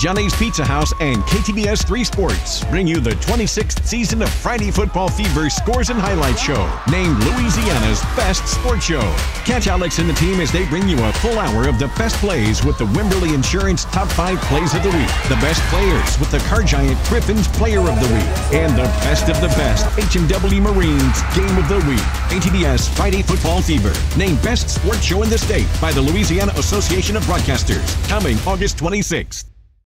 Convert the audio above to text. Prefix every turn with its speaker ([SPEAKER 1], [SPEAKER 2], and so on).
[SPEAKER 1] Johnny's Pizza House and KTBS 3 Sports bring you the 26th season of Friday Football Fever Scores and Highlights Show, named Louisiana's best sports show. Catch Alex and the team as they bring you a full hour of the best plays with the Wimberley Insurance Top 5 Plays of the Week, the best players with the car giant Griffin's Player of the Week, and the best of the best H&W Marines Game of the Week. KTBS Friday Football Fever, named best sports show in the state by the Louisiana Association of Broadcasters, coming August 26th.